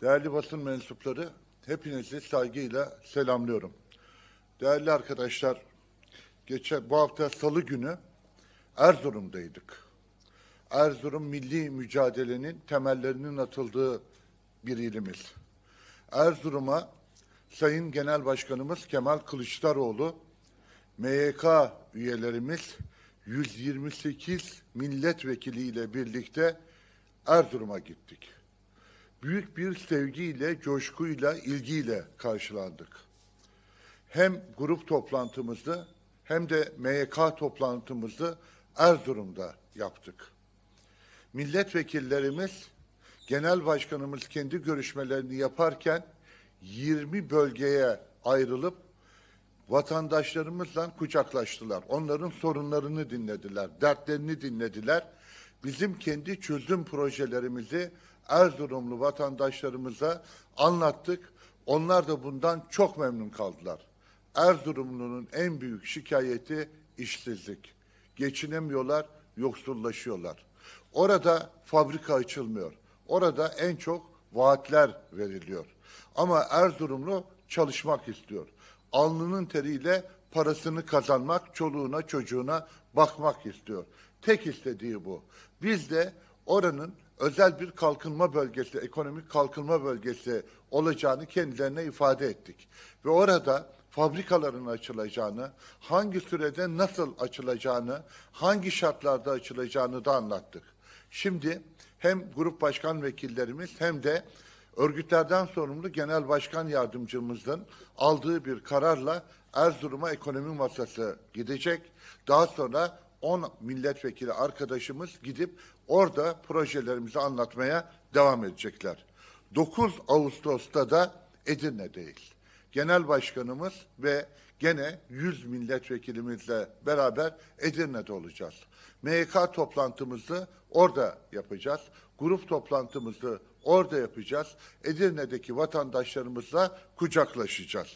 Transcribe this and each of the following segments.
Değerli basın mensupları, hepinizi saygıyla selamlıyorum. Değerli arkadaşlar, geçen bu hafta Salı günü Erzurum'daydık. Erzurum milli mücadelenin temellerinin atıldığı bir ilimiz. Erzurum'a Sayın Genel Başkanımız Kemal Kılıçdaroğlu, MYK üyelerimiz 128 milletvekiliyle birlikte Erzurum'a gittik büyük bir sevgiyle, coşkuyla, ilgiyle karşılandık. Hem grup toplantımızı hem de MYK toplantımızı Erzurum'da yaptık. Milletvekillerimiz, genel başkanımız kendi görüşmelerini yaparken 20 bölgeye ayrılıp vatandaşlarımızla kucaklaştılar. Onların sorunlarını dinlediler, dertlerini dinlediler. Bizim kendi çözüm projelerimizi Erzurumlu vatandaşlarımıza anlattık. Onlar da bundan çok memnun kaldılar. Erzurumlu'nun en büyük şikayeti işsizlik. Geçinemiyorlar, yoksullaşıyorlar. Orada fabrika açılmıyor. Orada en çok vaatler veriliyor. Ama Erzurumlu çalışmak istiyor. Alnının teriyle parasını kazanmak, çoluğuna çocuğuna bakmak istiyor. Tek istediği bu. Biz de oranın özel bir kalkınma bölgesi, ekonomik kalkınma bölgesi olacağını kendilerine ifade ettik. Ve orada fabrikaların açılacağını, hangi sürede nasıl açılacağını, hangi şartlarda açılacağını da anlattık. Şimdi hem grup başkan vekillerimiz hem de örgütlerden sorumlu genel başkan yardımcımızın aldığı bir kararla Erzurum'a ekonomi masası gidecek. Daha sonra 10 milletvekili arkadaşımız gidip orada projelerimizi anlatmaya devam edecekler. 9 Ağustos'ta da Edirne'deyiz. Genel Başkanımız ve gene 100 milletvekilimizle beraber Edirne'de olacağız. MYK toplantımızı orada yapacağız. Grup toplantımızı orada yapacağız. Edirne'deki vatandaşlarımızla kucaklaşacağız.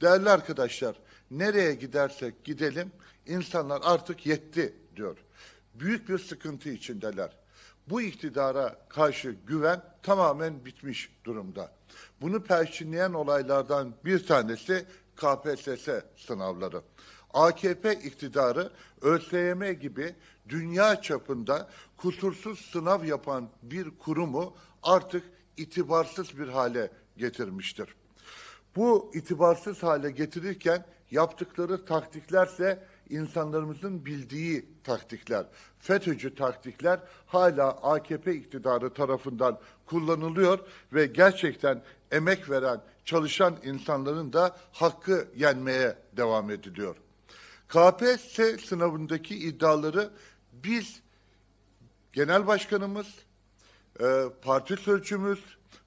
Değerli arkadaşlar, nereye gidersek gidelim insanlar artık yetti diyor. Büyük bir sıkıntı içindeler. Bu iktidara karşı güven tamamen bitmiş durumda. Bunu perçinleyen olaylardan bir tanesi KPSS sınavları. AKP iktidarı ÖSYM gibi dünya çapında kusursuz sınav yapan bir kurumu artık itibarsız bir hale getirmiştir. Bu itibarsız hale getirirken yaptıkları taktiklerse insanlarımızın bildiği taktikler, FETÖ'cü taktikler hala AKP iktidarı tarafından kullanılıyor ve gerçekten emek veren, çalışan insanların da hakkı yenmeye devam ediliyor. KPSS sınavındaki iddiaları biz genel başkanımız, e, parti sözcümüz,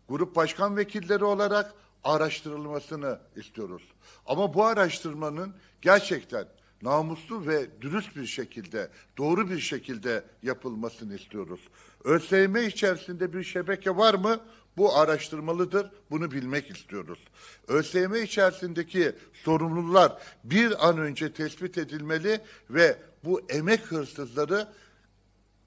grup başkan vekilleri olarak araştırılmasını istiyoruz. Ama bu araştırmanın gerçekten namuslu ve dürüst bir şekilde, doğru bir şekilde yapılmasını istiyoruz. ÖSYM içerisinde bir şebeke var mı? Bu araştırmalıdır. Bunu bilmek istiyoruz. ÖSYM içerisindeki sorumlular bir an önce tespit edilmeli ve bu emek hırsızları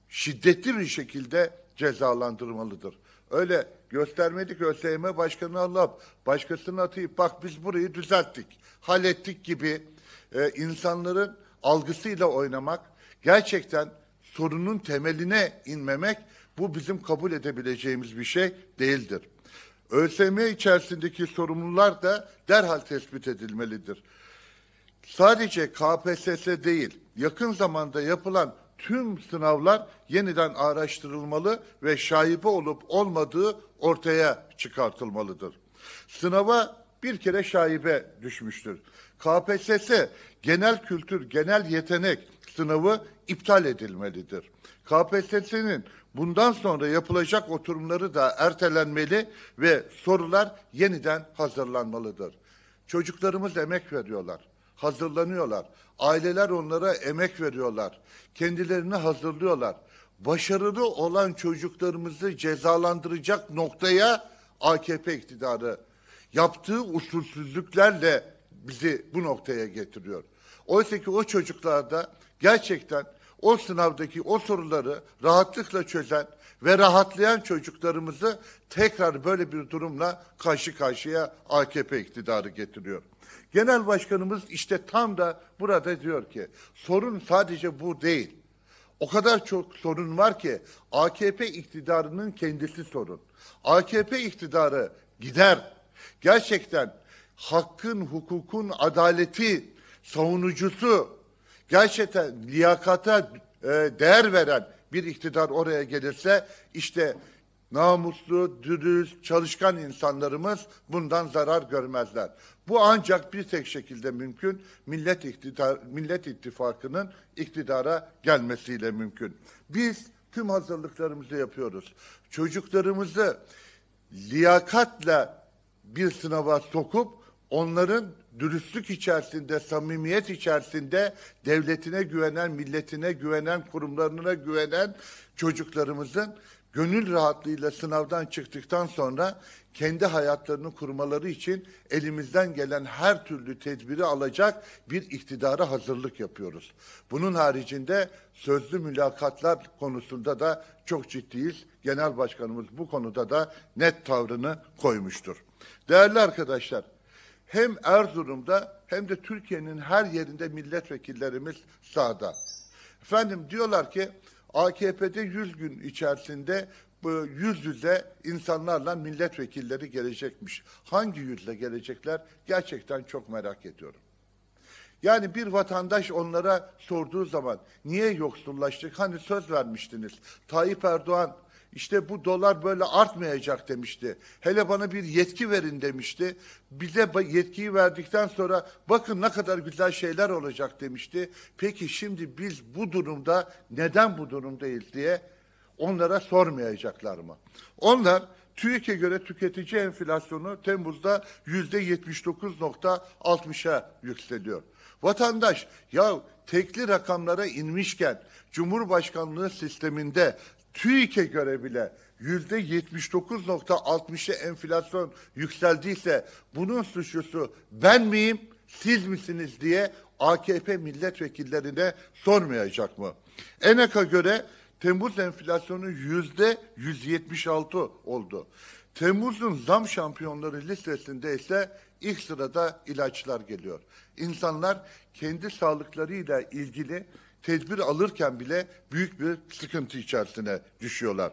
şiddetli bir şekilde cezalandırmalıdır. Öyle göstermedik ÖSYM başkanı alıp başkasını atayıp bak biz burayı düzelttik, hallettik gibi e, insanların algısıyla oynamak, gerçekten sorunun temeline inmemek bu bizim kabul edebileceğimiz bir şey değildir. ÖSYM içerisindeki sorumlular da derhal tespit edilmelidir. Sadece KPSS değil, yakın zamanda yapılan tüm sınavlar yeniden araştırılmalı ve şaibe olup olmadığı ortaya çıkartılmalıdır. Sınava bir kere şaibe düşmüştür. KPSS genel kültür, genel yetenek sınavı iptal edilmelidir. KPSS'nin bundan sonra yapılacak oturumları da ertelenmeli ve sorular yeniden hazırlanmalıdır. Çocuklarımız emek veriyorlar, hazırlanıyorlar. Aileler onlara emek veriyorlar. Kendilerini hazırlıyorlar. Başarılı olan çocuklarımızı cezalandıracak noktaya AKP iktidarı yaptığı usulsüzlüklerle bizi bu noktaya getiriyor. Oysa ki o çocuklarda gerçekten o sınavdaki o soruları rahatlıkla çözen ve rahatlayan çocuklarımızı tekrar böyle bir durumla karşı karşıya AKP iktidarı getiriyor. Genel başkanımız işte tam da burada diyor ki sorun sadece bu değil. O kadar çok sorun var ki AKP iktidarının kendisi sorun. AKP iktidarı gider. Gerçekten hakkın, hukukun, adaleti savunucusu, gerçekten liyakata e, değer veren bir iktidar oraya gelirse işte namuslu, dürüst, çalışkan insanlarımız bundan zarar görmezler. Bu ancak bir tek şekilde mümkün. Millet iktidar, Millet İttifakı'nın iktidara gelmesiyle mümkün. Biz tüm hazırlıklarımızı yapıyoruz. Çocuklarımızı liyakatla bir sınava sokup onların dürüstlük içerisinde, samimiyet içerisinde devletine güvenen, milletine güvenen, kurumlarına güvenen çocuklarımızın gönül rahatlığıyla sınavdan çıktıktan sonra kendi hayatlarını kurmaları için elimizden gelen her türlü tedbiri alacak bir iktidara hazırlık yapıyoruz. Bunun haricinde sözlü mülakatlar konusunda da çok ciddiyiz. Genel Başkanımız bu konuda da net tavrını koymuştur. Değerli arkadaşlar, hem Erzurum'da hem de Türkiye'nin her yerinde milletvekillerimiz sahada. Efendim diyorlar ki AKP'de 100 gün içerisinde yüz yüze insanlarla milletvekilleri gelecekmiş. Hangi yüzle gelecekler? Gerçekten çok merak ediyorum. Yani bir vatandaş onlara sorduğu zaman niye yoksullaştık? Hani söz vermiştiniz. Tayyip Erdoğan işte bu dolar böyle artmayacak demişti. Hele bana bir yetki verin demişti. Bize yetkiyi verdikten sonra bakın ne kadar güzel şeyler olacak demişti. Peki şimdi biz bu durumda neden bu durumdayız diye onlara sormayacaklar mı? Onlar TÜİK'e göre tüketici enflasyonu Temmuz'da yüzde 79.60'a yükseliyor. Vatandaş ya tekli rakamlara inmişken Cumhurbaşkanlığı sisteminde TÜİK'e göre bile yüzde 79.60'ı enflasyon yükseldiyse bunun suçlusu ben miyim, siz misiniz diye AKP milletvekillerine sormayacak mı? ENAK'a göre Temmuz enflasyonu yüzde 176 oldu. Temmuz'un zam şampiyonları listesinde ise ilk sırada ilaçlar geliyor. İnsanlar kendi sağlıklarıyla ilgili tedbir alırken bile büyük bir sıkıntı içerisine düşüyorlar.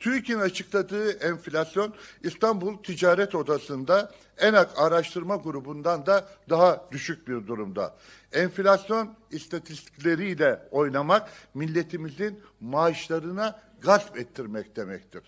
TÜİK'in açıkladığı enflasyon İstanbul Ticaret Odası'nda ENAK araştırma grubundan da daha düşük bir durumda. Enflasyon istatistikleriyle oynamak milletimizin maaşlarına gasp ettirmek demektir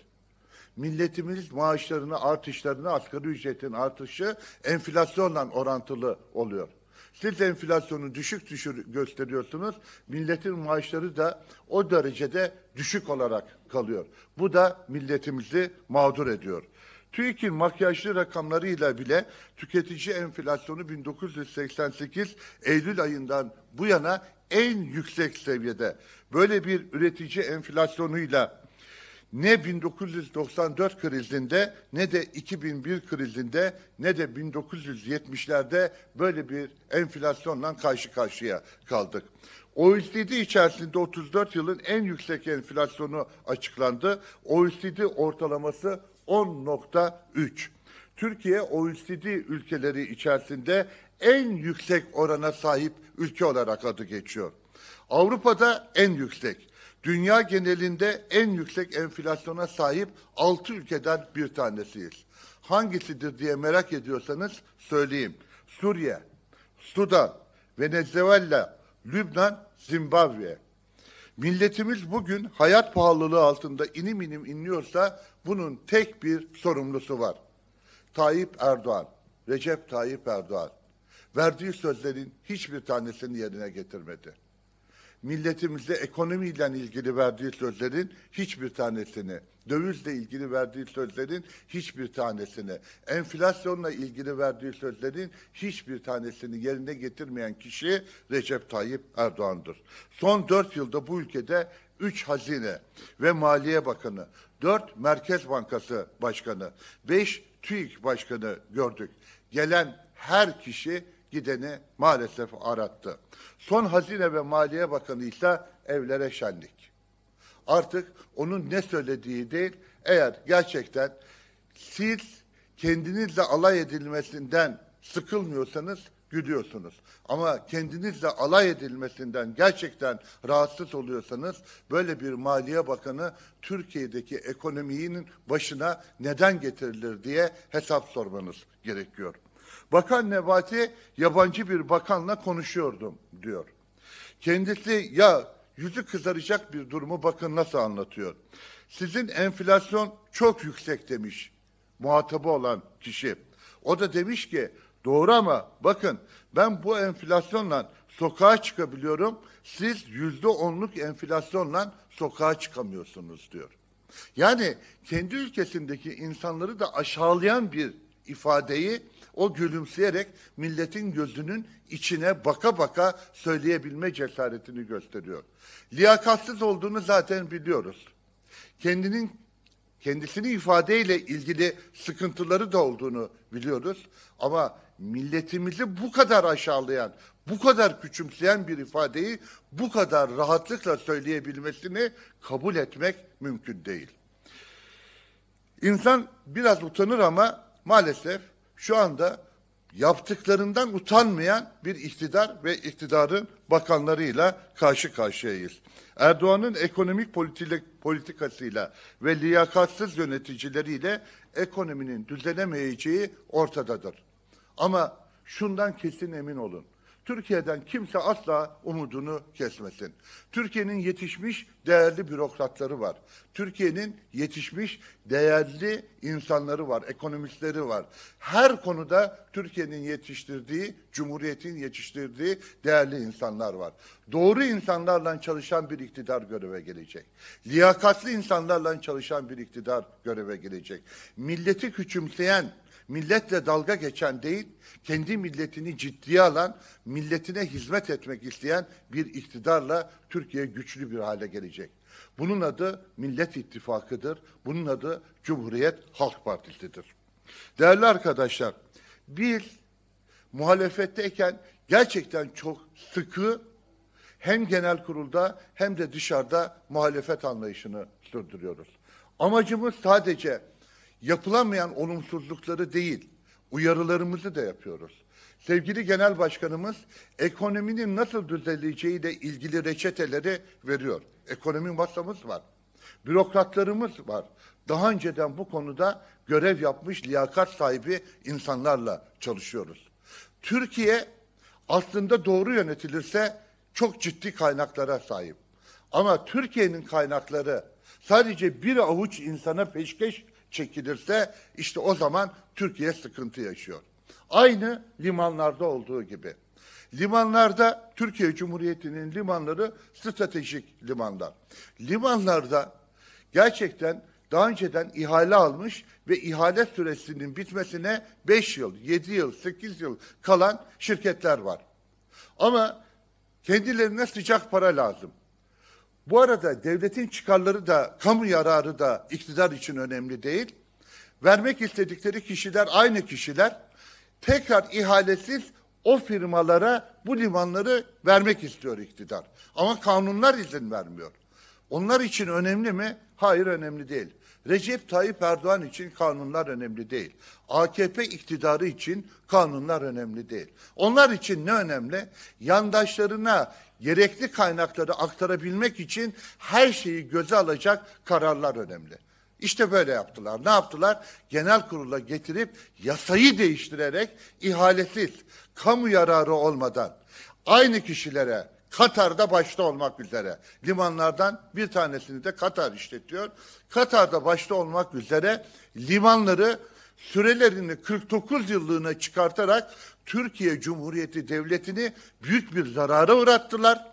milletimiz maaşlarını artışlarını asgari ücretin artışı enflasyonla orantılı oluyor. Siz enflasyonu düşük düşür gösteriyorsunuz. Milletin maaşları da o derecede düşük olarak kalıyor. Bu da milletimizi mağdur ediyor. TÜİK'in makyajlı rakamlarıyla bile tüketici enflasyonu 1988 Eylül ayından bu yana en yüksek seviyede. Böyle bir üretici enflasyonuyla ne 1994 krizinde ne de 2001 krizinde ne de 1970'lerde böyle bir enflasyonla karşı karşıya kaldık. OECD içerisinde 34 yılın en yüksek enflasyonu açıklandı. OECD ortalaması 10.3. Türkiye OECD ülkeleri içerisinde en yüksek orana sahip ülke olarak adı geçiyor. Avrupa'da en yüksek. Dünya genelinde en yüksek enflasyona sahip altı ülkeden bir tanesiyiz. Hangisidir diye merak ediyorsanız söyleyeyim. Suriye, Sudan, Venezuela, Lübnan, Zimbabwe. Milletimiz bugün hayat pahalılığı altında inim inim inliyorsa bunun tek bir sorumlusu var. Tayyip Erdoğan, Recep Tayyip Erdoğan. Verdiği sözlerin hiçbir tanesini yerine getirmedi milletimize ekonomiyle ilgili verdiği sözlerin hiçbir tanesini, dövizle ilgili verdiği sözlerin hiçbir tanesini, enflasyonla ilgili verdiği sözlerin hiçbir tanesini yerine getirmeyen kişi Recep Tayyip Erdoğan'dır. Son dört yılda bu ülkede üç hazine ve maliye bakanı, dört Merkez Bankası başkanı, beş TÜİK başkanı gördük. Gelen her kişi gideni maalesef arattı. Son Hazine ve Maliye Bakanı ise evlere şenlik. artık onun ne söylediği değil, eğer gerçekten siz kendinizle alay edilmesinden sıkılmıyorsanız gülüyorsunuz. Ama kendinizle alay edilmesinden gerçekten rahatsız oluyorsanız böyle bir Maliye Bakanı Türkiye'deki ekonominin başına neden getirilir diye hesap sormanız gerekiyor. Bakan Nebati yabancı bir bakanla konuşuyordum diyor. Kendisi ya yüzü kızaracak bir durumu bakın nasıl anlatıyor. Sizin enflasyon çok yüksek demiş muhatabı olan kişi. O da demiş ki doğru ama bakın ben bu enflasyonla sokağa çıkabiliyorum. Siz yüzde onluk enflasyonla sokağa çıkamıyorsunuz diyor. Yani kendi ülkesindeki insanları da aşağılayan bir ifadeyi o gülümseyerek milletin gözünün içine baka baka söyleyebilme cesaretini gösteriyor. Liyakatsız olduğunu zaten biliyoruz. Kendinin kendisini ifadeyle ilgili sıkıntıları da olduğunu biliyoruz. Ama milletimizi bu kadar aşağılayan, bu kadar küçümseyen bir ifadeyi bu kadar rahatlıkla söyleyebilmesini kabul etmek mümkün değil. İnsan biraz utanır ama maalesef şu anda yaptıklarından utanmayan bir iktidar ve iktidarın bakanlarıyla karşı karşıyayız. Erdoğan'ın ekonomik politikasıyla ve liyakatsız yöneticileriyle ekonominin düzelemeyeceği ortadadır. Ama şundan kesin emin olun. Türkiye'den kimse asla umudunu kesmesin. Türkiye'nin yetişmiş değerli bürokratları var. Türkiye'nin yetişmiş değerli insanları var, ekonomistleri var. Her konuda Türkiye'nin yetiştirdiği, Cumhuriyet'in yetiştirdiği değerli insanlar var. Doğru insanlarla çalışan bir iktidar göreve gelecek. Liyakatli insanlarla çalışan bir iktidar göreve gelecek. Milleti küçümseyen, milletle dalga geçen değil, kendi milletini ciddiye alan, milletine hizmet etmek isteyen bir iktidarla Türkiye güçlü bir hale gelecek. Bunun adı Millet İttifakı'dır. Bunun adı Cumhuriyet Halk Partisi'dir. Değerli arkadaşlar, biz muhalefetteyken gerçekten çok sıkı hem genel kurulda hem de dışarıda muhalefet anlayışını sürdürüyoruz. Amacımız sadece yapılamayan olumsuzlukları değil, uyarılarımızı da yapıyoruz. Sevgili Genel Başkanımız ekonominin nasıl düzeleceğiyle ilgili reçeteleri veriyor. Ekonomi masamız var. Bürokratlarımız var. Daha önceden bu konuda görev yapmış liyakat sahibi insanlarla çalışıyoruz. Türkiye aslında doğru yönetilirse çok ciddi kaynaklara sahip. Ama Türkiye'nin kaynakları sadece bir avuç insana peşkeş çekilirse işte o zaman Türkiye sıkıntı yaşıyor. Aynı limanlarda olduğu gibi. Limanlarda Türkiye Cumhuriyeti'nin limanları stratejik limanlar. Limanlarda gerçekten daha önceden ihale almış ve ihale süresinin bitmesine 5 yıl, 7 yıl, 8 yıl kalan şirketler var. Ama kendilerine sıcak para lazım. Bu arada devletin çıkarları da, kamu yararı da iktidar için önemli değil. Vermek istedikleri kişiler aynı kişiler. Tekrar ihalesiz o firmalara bu limanları vermek istiyor iktidar. Ama kanunlar izin vermiyor. Onlar için önemli mi? Hayır önemli değil. Recep Tayyip Erdoğan için kanunlar önemli değil. AKP iktidarı için kanunlar önemli değil. Onlar için ne önemli? Yandaşlarına gerekli kaynakları aktarabilmek için her şeyi göze alacak kararlar önemli. İşte böyle yaptılar. Ne yaptılar? Genel kurula getirip yasayı değiştirerek ihalesiz, kamu yararı olmadan aynı kişilere Katar'da başta olmak üzere limanlardan bir tanesini de Katar işletiyor. Katar'da başta olmak üzere limanları sürelerini 49 yıllığına çıkartarak Türkiye Cumhuriyeti Devleti'ni büyük bir zarara uğrattılar.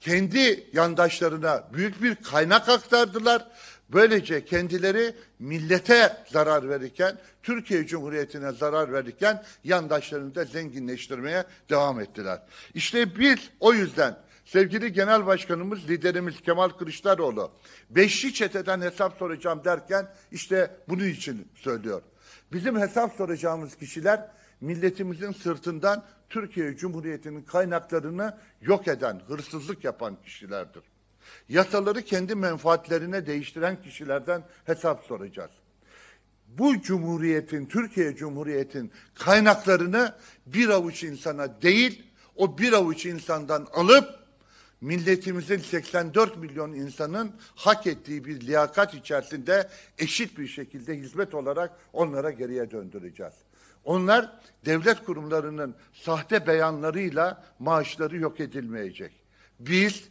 Kendi yandaşlarına büyük bir kaynak aktardılar. Böylece kendileri millete zarar verirken, Türkiye Cumhuriyeti'ne zarar verirken yandaşlarını da zenginleştirmeye devam ettiler. İşte biz o yüzden sevgili Genel Başkanımız, liderimiz Kemal Kılıçdaroğlu beşli çeteden hesap soracağım derken işte bunun için söylüyor. Bizim hesap soracağımız kişiler milletimizin sırtından Türkiye Cumhuriyeti'nin kaynaklarını yok eden, hırsızlık yapan kişilerdir. Yasaları kendi menfaatlerine değiştiren kişilerden hesap soracağız. Bu cumhuriyetin, Türkiye Cumhuriyeti'nin kaynaklarını bir avuç insana değil, o bir avuç insandan alıp milletimizin 84 milyon insanın hak ettiği bir liyakat içerisinde eşit bir şekilde hizmet olarak onlara geriye döndüreceğiz. Onlar devlet kurumlarının sahte beyanlarıyla maaşları yok edilmeyecek. Biz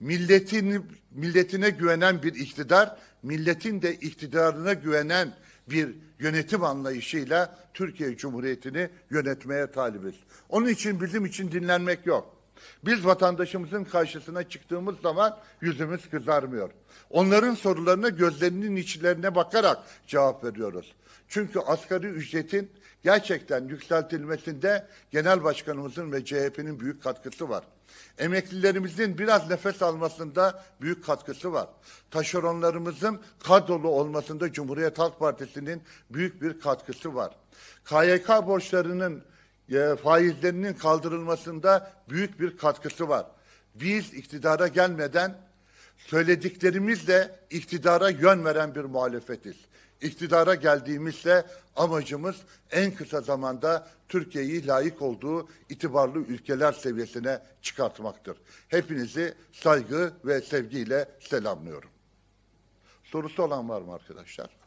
milletin milletine güvenen bir iktidar, milletin de iktidarına güvenen bir yönetim anlayışıyla Türkiye Cumhuriyeti'ni yönetmeye talibiz. Onun için bizim için dinlenmek yok. Biz vatandaşımızın karşısına çıktığımız zaman yüzümüz kızarmıyor. Onların sorularına gözlerinin içlerine bakarak cevap veriyoruz. Çünkü asgari ücretin gerçekten yükseltilmesinde genel başkanımızın ve CHP'nin büyük katkısı var. Emeklilerimizin biraz nefes almasında büyük katkısı var. Taşeronlarımızın kadrolu olmasında Cumhuriyet Halk Partisi'nin büyük bir katkısı var. KYK borçlarının e, faizlerinin kaldırılmasında büyük bir katkısı var. Biz iktidara gelmeden söylediklerimizle iktidara yön veren bir muhalefetiz. İktidara geldiğimizde amacımız en kısa zamanda Türkiye'yi layık olduğu itibarlı ülkeler seviyesine çıkartmaktır. Hepinizi saygı ve sevgiyle selamlıyorum. Sorusu olan var mı arkadaşlar?